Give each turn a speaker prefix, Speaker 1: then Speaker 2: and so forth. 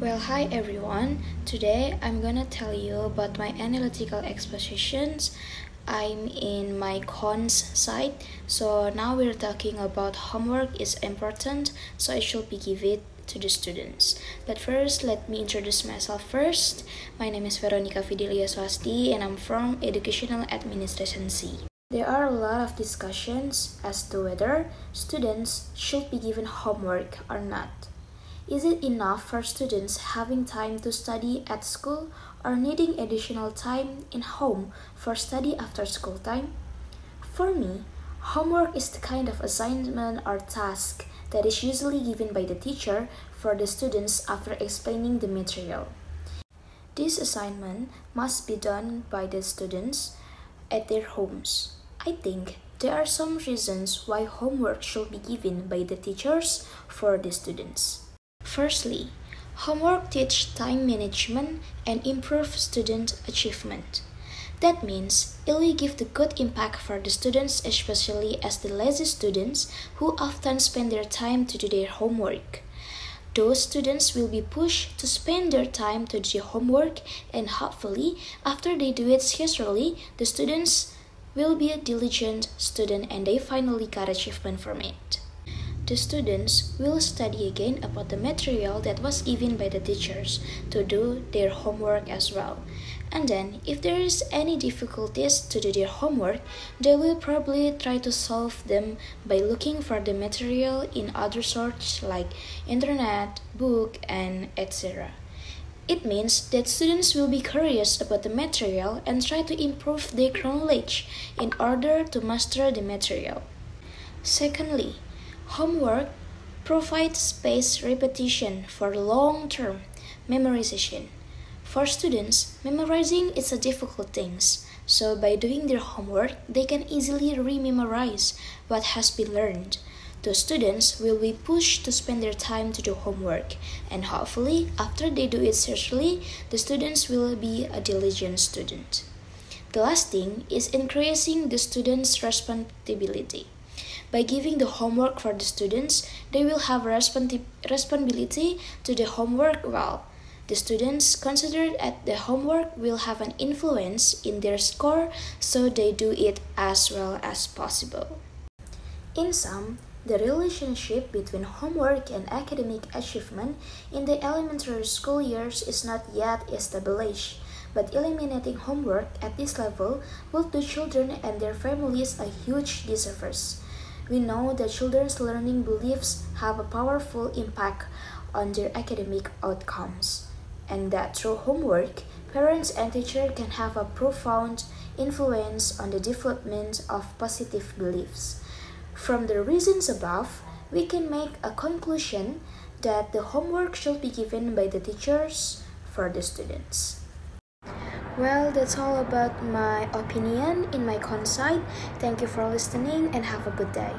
Speaker 1: Well, hi everyone. Today I'm gonna tell you about my analytical expositions. I'm in my cons side. So now we're talking about homework is important, so I should be give it to the students. But first, let me introduce myself first. My name is Veronica Fidelia Swasti and I'm from Educational Administration C. There are a lot of discussions as to whether students should be given homework or not. Is it enough for students having time to study at school or needing additional time in home for study after school time? For me, homework is the kind of assignment or task that is usually given by the teacher for the students after explaining the material. This assignment must be done by the students at their homes. I think there are some reasons why homework should be given by the teachers for the students. Firstly, homework teach time management and improve student achievement. That means it will give the good impact for the students especially as the lazy students who often spend their time to do their homework. Those students will be pushed to spend their time to do homework and hopefully after they do it seriously, the students will be a diligent student and they finally got achievement from it. The students will study again about the material that was given by the teachers to do their homework as well. And then, if there is any difficulties to do their homework, they will probably try to solve them by looking for the material in other sources like internet, book, and etc. It means that students will be curious about the material and try to improve their knowledge in order to master the material. Secondly, Homework provides spaced repetition for long-term memorization. For students, memorizing is a difficult thing, so by doing their homework, they can easily rememorize what has been learned. The students will be pushed to spend their time to do homework, and hopefully, after they do it seriously, the students will be a diligent student. The last thing is increasing the students' responsibility. By giving the homework for the students, they will have responsibility to the homework well. The students considered at the homework will have an influence in their score, so they do it as well as possible. In sum, the relationship between homework and academic achievement in the elementary school years is not yet established, but eliminating homework at this level will do children and their families a huge disservice we know that children's learning beliefs have a powerful impact on their academic outcomes, and that through homework, parents and teachers can have a profound influence on the development of positive beliefs. From the reasons above, we can make a conclusion that the homework should be given by the teachers for the students. Well, that's all about my opinion in my concite. Thank you for listening and have a good day.